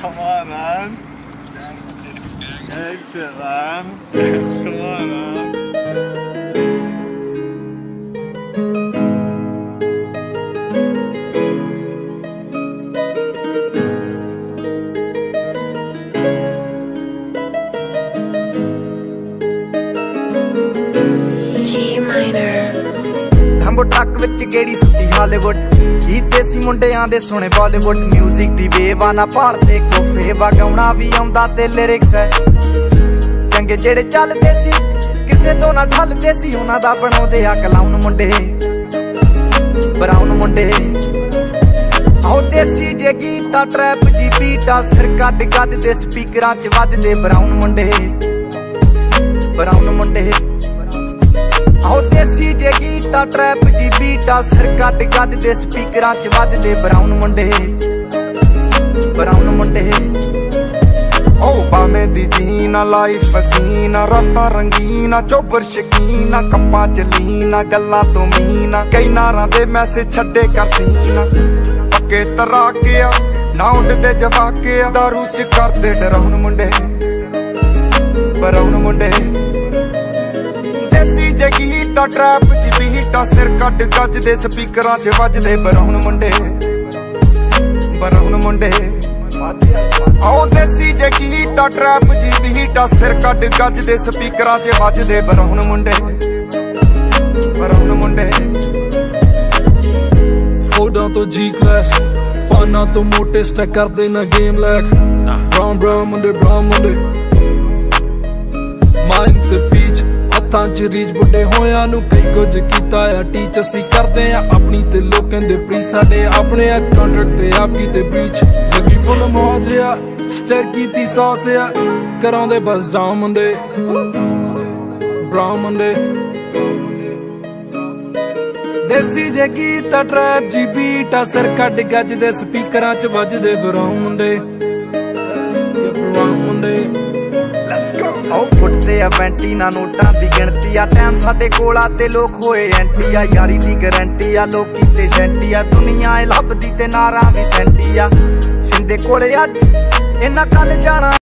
Come on, man. Egg shit, man. Come on, man. ਹੰਬੋ truck ਵਿੱਚ ਗੇੜੀ ਸੁੱਤੀ ਹਾਲੀਵੁੱਡ। ਇਹ ਦੇਸੀ ਮੁੰਡਿਆਂ ਦੇ ਸੋਹਣੇ ਬਾਲੀਵੁੱਡ 뮤직 ਦੀ ਵੇਵਾ ਨਾ ਭਾਲਦੇ ਕੋਫੇ। ਵਗਾਉਣਾ ਵੀ ਆਉਂਦਾ ਤੇ ਲਿਰਿਕਸ ਹੈ ਚੰਗੇ ਜਿਹੜੇ ਚੱਲਦੇ ਸੀ, ਕਿਸੇ ਤੋਂ ਨਾ ਢਲਦੇ ਸੀ, ਉਹਨਾਂ ਦਾ ਬਣਾਉਂਦੇ ਆ ਕਲਾਉਨ ਮੁੰਡੇ। ਬਰਾਉਨ ਮੁੰਡੇ। ਆਉ ਦੇਸੀ ਜੇ ਗੀਤਾ ਟਰੈਪ ਜੀ ਬੀਟਾ ਸਿਰ ਕੱਢ ਕੱਢ ਦੇ ਸਪੀਕਰਾਂ 'ਚ ਵੱਜਦੇ ਬਰਾਉਨ ਮੁੰਡੇ। ਬਰਾਉਨ ਮੁੰਡੇ। ਆਉ ਦੇਸੀ ਜੇ ਗੀਤਾ ਟਰੈਪ ਜੀ ਬੀਟਾ ਸਿਰ ਕੱਢ ਕੱਢ ਦੇ ਸਪੀਕਰਾਂ 'ਚ ਵੱਜਦੇ ਬਰਾਉਨ ਮੁੰਡੇ। ਬਰਾਉਨ ਮੁੰਡੇ। ਓ ਬਾਵੇਂ ਦੀ ਜੀਨਾ ਲਾਈਫ ਹਸੀਨਾ ਰਾਤਾਂ ਰੰਗੀਨਾ ਚੋਬਰ ਸ਼ਕੀਨਾ ਕੱਪਾਂ ਚ ਲੀਨਾ ਗੱਲਾਂ ਤੋਂ ਮੀਨਾ ਕਈ ਨਾਰਾਂ ਦੇ ਮੈਸੇਜ ਛੱਡੇ ਕਰ ਸੀਨਾ ਪੱਕੇ ਤਰਾ ਕੇ ਨਾ ਉੱਡਦੇ ਜਵਾਕੇ ਆ, ਦਾਰੂ ਚ ਕਰਦੇ ਡਰਾਉਣ ਮੁੰਡੇ। ਤਾਂ ਟਰੈਪ ਚ ਬੀਟਾ ਸਿਰ ਕੱਢ ਗੱਜ ਦੇ ਸਪੀਕਰਾਂ 'ਚ ਵੱਜਦੇ ਬਰਾਉਣ ਮੁੰਡੇ। ਬਰਾਉਣ ਮੁੰਡੇ। ਆਓ ਦੇਸੀ ਜਗੀ ਤਾਂ ਟਰੈਪ ਜੀ ਬੀਟਾ ਸਿਰ ਕੱਢ ਗੱਜ ਦੇ ਸਪੀਕਰਾਂ 'ਚ ਵੱਜਦੇ ਬਰਾਉਣ ਮੁੰਡੇ। ਬਰਾਉਣ ਮੁੰਡੇ। ਫੋਡਾਂ ਤੋਂ ਜੀ ਕਲਾਸ ਪਾਨਾ ਤੋਂ ਮੋਟੇ ਸਟੈਕ ਕਰਦੇ ਨਾ ਗੇਮ ਲੈਕ ਬ੍ਰਾਊਨ ਬ੍ਰਾਊਨ ਮੁੰਡੇ ਬ੍ਰਾਊਨ ਮੁੰਡੇ। ਪੀਚ ਹੱਥਾਂ 'ਚ ਰੀਚ ਬੁੱਢੇ ਹੋਇਆਂ ਨੂੰ ਕਈ ਕੁਝ ਕੀਤਾ ਆ। ਟੀਚ ਅਸੀਂ ਕਰਦੇ ਆ ਆਪਣੀ ਤੇ ਲੋਕਾਂ ਦੇ ਪ੍ਰੀ ਸਾਡੇ ਆਪਣੇ ਆ ਕੰਟਰੈਕਟ ਤੇ ਆਪ ਕੀਤੇ ਬ੍ਰੀਚ ਲੱਗੀ ਫੁੱਲ ਮੌਜ ਆ ਸਟਰ ਕੀਤੀ ਸੌਸ ਆ। ਕਰਾਉਂਦੇ ਬਸ ਡਾਊਨ ਮੁੰਡੇ ਬ੍ਰਾਊਨ ਮੁੰਡੇ ਦੇਸੀ ਜੇ ਗੀਤ ਆ ਟਰੈਪ ਜੀ ਬੀਟ ਆ, ਸਿਰ ਕੱਢ ਗੱਜ ਦੇ ਸਪੀਕਰਾਂ 'ਚ ਵੱਜਦੇ ਬਰਾਉਨ ਮੁੰਡੇ ਇਹ ਬਰਾਉਨ ਮੁੰਡੇ ਆਉ ਫੁੱਟਦੇ ਆ ਵੈਂਟੀ ਨਾ ਨੋਟਾਂ ਦੀ ਗਿਣਤੀ ਆ। ਟਾਈਮ ਸਾਡੇ ਕੋਲ ਆ ਤੇ ਲੋਕ ਹੋਏ ਐਂਟੀ ਆ। ਯਾਰੀ ਦੀ ਗਾਰੰਟੀ ਆ, ਲੋਕੀ ਤੇ ਸੈਂਟੀ ਆ। ਦੁਨੀਆ ਇਹ ਲੱਭਦੀ ਤੇ ਨਾਰਾਂ ਵੀ ਸੈਂਟੀ ਆ। ਸਿੰਦੇ ਕੋਲੇ ਅੱਜ, ਇਹਨਾਂ ਕੱਲ ਜਾਣਾ